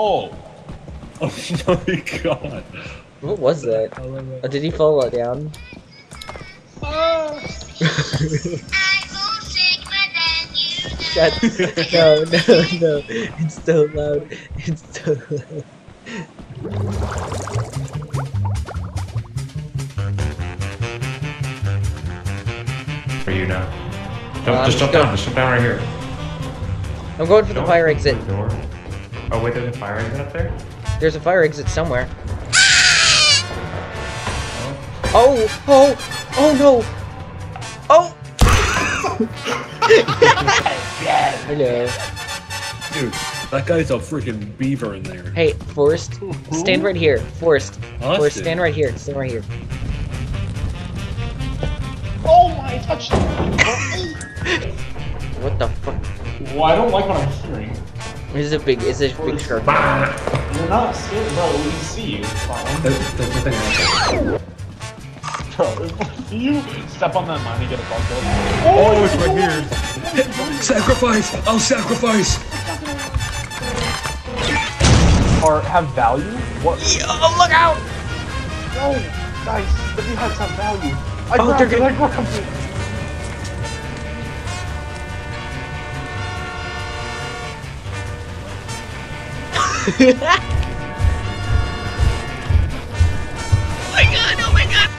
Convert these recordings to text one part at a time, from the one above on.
Oh. Oh my god. What was that? Oh, did he fall down? Shut. No, no, no. It's so loud. It's so loud. For you now. Jump, Uh, just jump go. down. Just jump down right here. I'm going for the Don't fire exit. the door. Oh wait, there's a fire exit up there. There's a fire exit somewhere. Oh, oh, oh no. Oh! Hello. Dude, that guy's a freaking beaver in there. Hey, Forrest, stand right here. Forrest, Forrest, stand right here. Stand right here. Oh my, I touched it. What the fuck? Well, I don't like what I'm hearing. This is a big, is a big shark. You're not scared, bro. We can see you. It's fine. That- that's the thing. Bro, you step on that mine and get a bug go. Oh, it's right here. Sacrifice! I'll sacrifice! Or have value? What? Oh, look out! No, guys, the beehives have value. I Oh, grabbed they're it, gonna- I grabbed it. Oh my god, oh my god!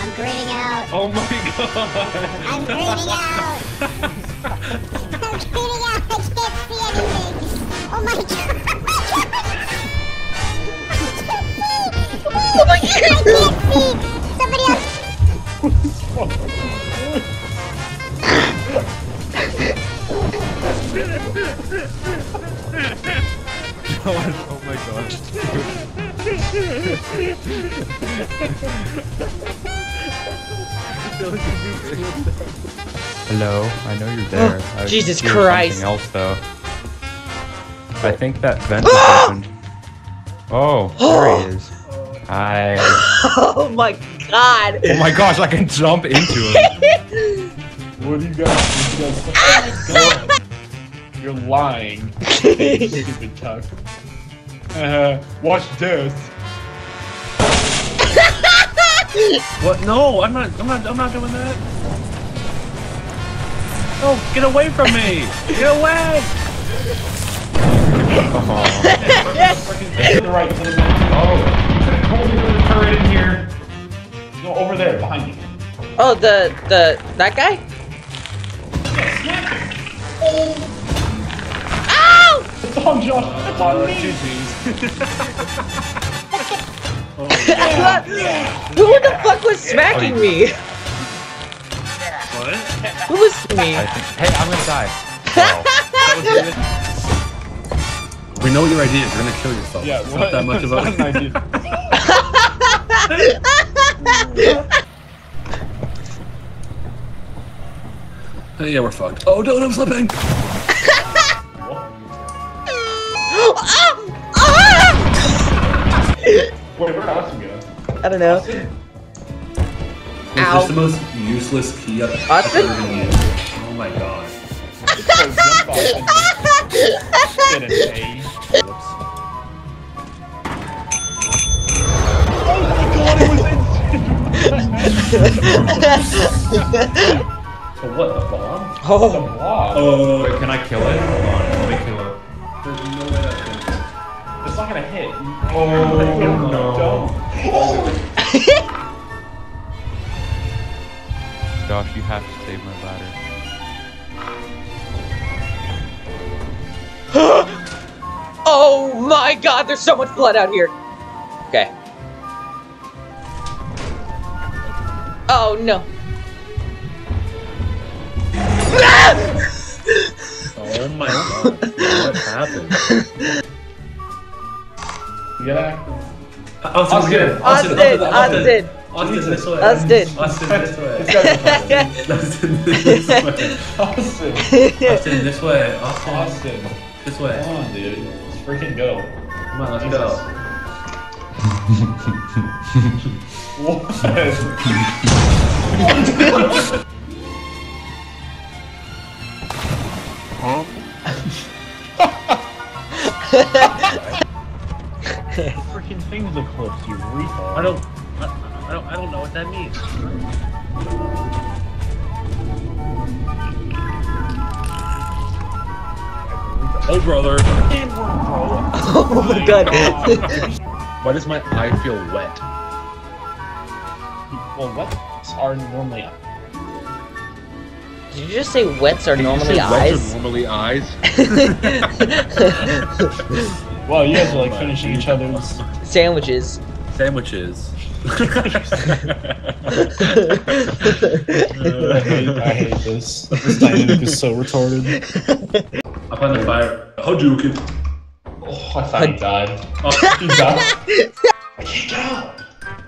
I'm grading out. Oh my god! I'm grading out. I'm grading out. I can't see anything. Oh my god. Oh my god. I can't see. Oh my god. Hello, I know you're there. Oh, I Jesus Christ. Something else though. I think that vent is opened. Oh, there he is. Hi. Oh my god! Oh my gosh, I can jump into him. What do you guys? You guys You're lying. Stupid tuck. Uh, watch this. What? No, I'm not. I'm not. I'm not doing that. No, get away from me! Get away! Oh. Right. To the oh. Hold the turret in here. No, over there, behind you. Oh, the, the, that guy? Ow! It's on Josh. It's on me. Who the fuck was smacking me? What? Who was me? Think. Hey, I'm gonna die. Oh. We know your idea is. You're gonna kill yourself. Yeah, it's what? not that much of an a. idea. Hey, yeah, we're fucked. Oh, no, I'm slipping! Wait, where'd Austin go? I don't know. Was Ow. this the most useless key I've Austin? ever used? Oh my god. It's called jump off and spin and pay. Oh my god, it was So what, a bomb? The Oh, blob. Oh, Wait, can I kill it? Hold on, let me kill it. there's no way that can... It's not gonna hit. Oh no. Josh, you have to save my ladder. oh my god, there's so much blood out here. Okay. Oh no. Oh my god. what happened? You gotta. Austin, Austin. Austin, Austin, Austin. Austin, this way. Austin. Austin, this way. Austin, this way. Austin. Austin, this way. Austin, Austin. this Come on, dude. Let's freaking go. Come on, let's Jesus. go. What? Eclipse, you retard. I don't. I, I don't. I don't know what that means. Oh, brother. oh my god. Why does my eye feel wet? Well, wets are normally Did you just say wets are Did you normally say wets eyes? are normally eyes. Well, you guys are like finishing each other's. Sandwiches. Sandwiches. I hate, I hate this. This dynamic is so retarded. I find the fire. Hadouken. Oh, I thought he died. Oh, He died. I can't get out.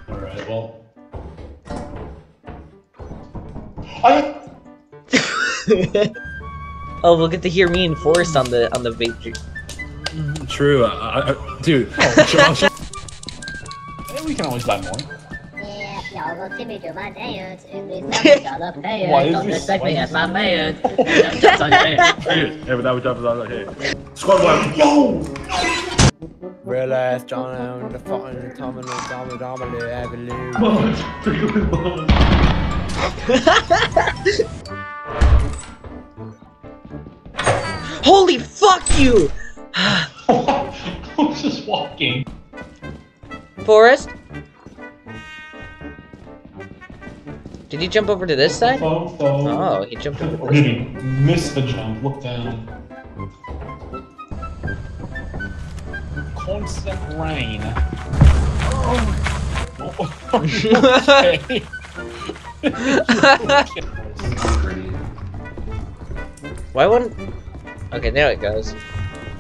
All right, well. I. oh, we'll get to hear me and Forrest on the on the vape. Ju- true. I, I, dude. Oh, Josh, We can always buy more. Yeah, y'all gonna see me do my dance. If it's not dollar pay Why it, is don't this- respect why me is as my man. That's on your man. yeah, but that was that was okay. Squad one. Yo! Real ass John on the fucking Tommy Domino Domino Avenue. Holy fuck you, I was just walking. Forrest. Did he jump over to this side? Phone, phone. Oh, he jumped over to Or did he miss the jump? Look down. Constant rain. Oh. okay. Why wouldn't? Okay, there it goes.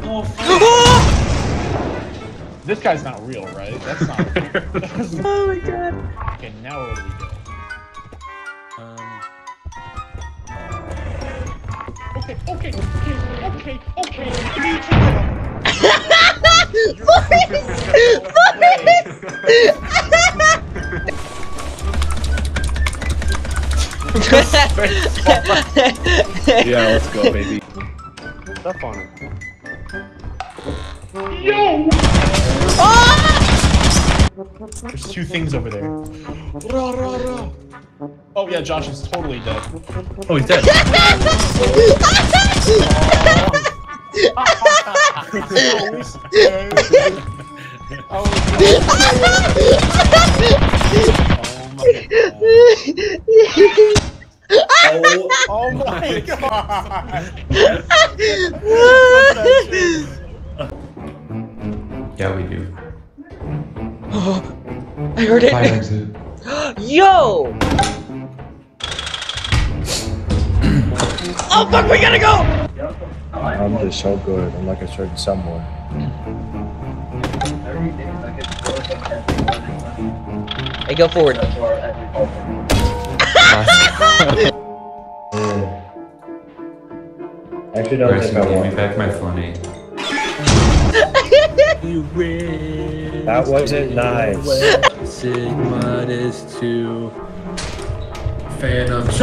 this guy's not real, right? That's not. Oh my god. okay, now where do we go? Um, Okay, okay, okay, okay, okay. yeah, let's go, baby. Stuff on it. Yo! Ah! There's two things over there. Rah, rah, rah. Oh yeah, Josh is totally dead. Oh, he's dead. Oh, oh, oh my god! Yeah, heard it. Fire exit. Yo! oh fuck, we gotta go! I'm just so good. I'm like a certain someone. Hey, go forward. Actually, don't Bryson, think I give me back my funny. That wasn't nice. Sigma is to fan of.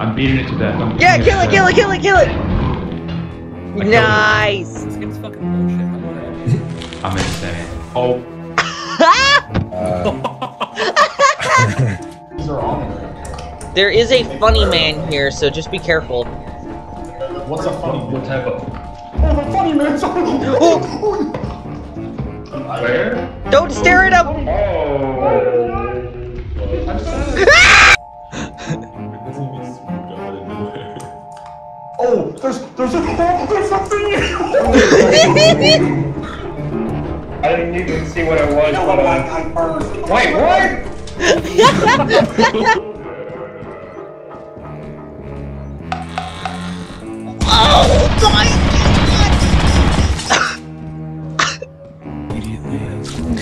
I'm beating it to death. I'm Yeah, beating kill it, to kill it, kill it, kill it! killed it. Nice! This game's fucking bullshit. I'm insane. Oh, Uh, These are on there. There is a funny man here, so just be careful. What's a funny? What type of? Oh, the funny man! Oh, where? don't stare at him! Oh, there's there's a oh, there's something. I didn't even see what it was, Oh but uh, wait, what?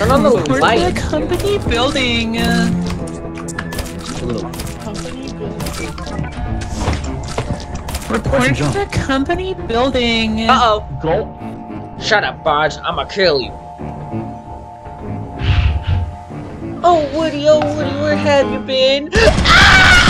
Turn on the light. company building. Report to the company building. Uh oh. Go. Shut up, Bodge. I'ma kill you. Oh, Woody, oh, Woody, where have you been? Ah!